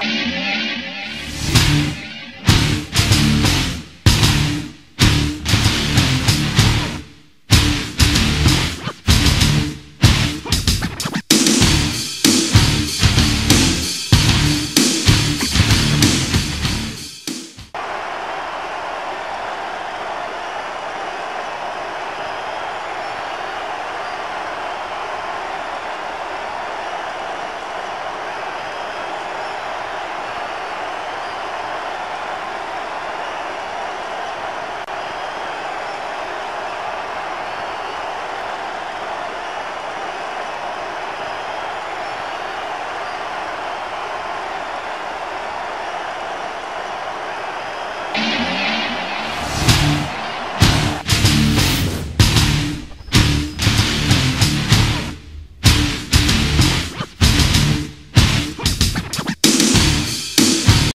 Bye.